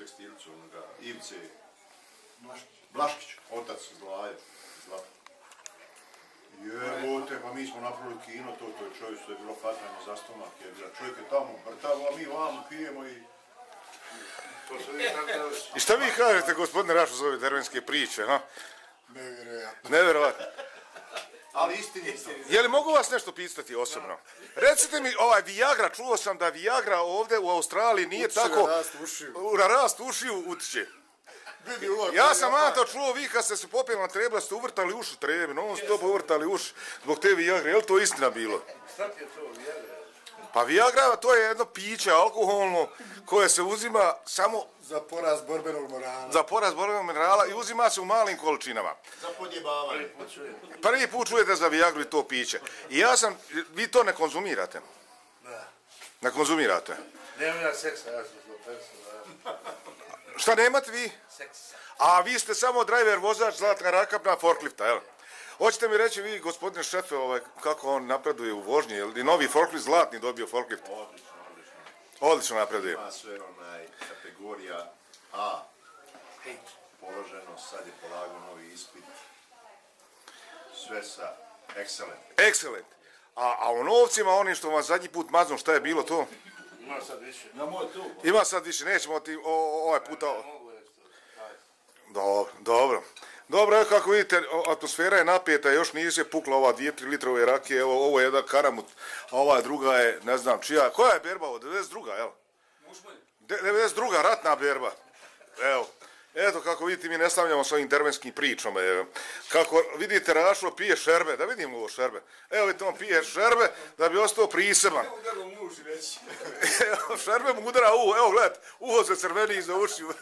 tekstilcu, onoga, Ivice Blaškić, otac Zlaje, Zlata. Jebote, pa mi smo napravili kino, to, to je čovjek što je bilo hvatanje za stomak, je bila čovjek je tamo vrtavo, a mi vamo pijemo i... To su vi tako da I šta vi kažete, gospodine Rašo, za ove dervenske priče, ha? Nevjerojatno. Nevjerovatno. Ali istinito. Je li mogu vas nešto pitati osobno? Recite mi, ovaj Viagra, čuo sam da Viagra ovdje u Australiji nije Utiče tako... na rast ušiju. U- Na rast ušiju utiče. Vidi. Ja sam Anto čuo vi kad ste se popili na trebu, da ste uvrtali uši trebi, non stop uvrtali uši zbog te Viagre, je li to istina bilo? Šta ti je to, Viagra? Pa Viagra to je jedno piće alkoholno koje se uzima samo Za poraz borbenog morala. za porast borbenog minerala i uzima se u malim količinama. Za podjebavanje. Prvi put čujete za Viagru i to piće. I ja sam, vi to ne konzumirate. Da. Ne konzumirate. Nemam ja seksa, ja sam to perso, Šta nemate vi? Seks. A vi ste samo driver, vozač, zlatna rakapna, forklifta, jel? Hoćete mi reći vi, gospodine šefe, ovaj, kako on napreduje u vožnji, jel? I novi forklift zlatni dobio forklift. Odlično, odlično. Odlično napreduje. Ima sve onaj kategorija A položeno, sad je polagao novi ispit. Sve sa excellent. Excellent. A, a o novcima, onim što vam zadnji put mazno, šta je bilo to? Ima sad više. Na moj tu. Ima sad više, nećemo ti o, o, ovaj puta... o- Mogu reći to. Dobro, dobro. Dobro, evo kako vidite, atmosfera je napijeta, još nije se pukla ova 2-3 litrove rakije, evo, ovo je jedan karamut, a ova druga je, ne znam čija, koja je berba ovo, 92. jel? De- 92. ratna berba. Evo. Eto kako vidite mi ne stavljamo s ovim dervenskim pričama. Evo. Kako vidite Rašo pije šerbe, da vidimo ovo šerbe. Evo vidite on pije šerbe da bi ostao priseban. Evo kako muži reći. Evo šerbe mu udara uho, evo gledajte, uho se crveni iza ušiju.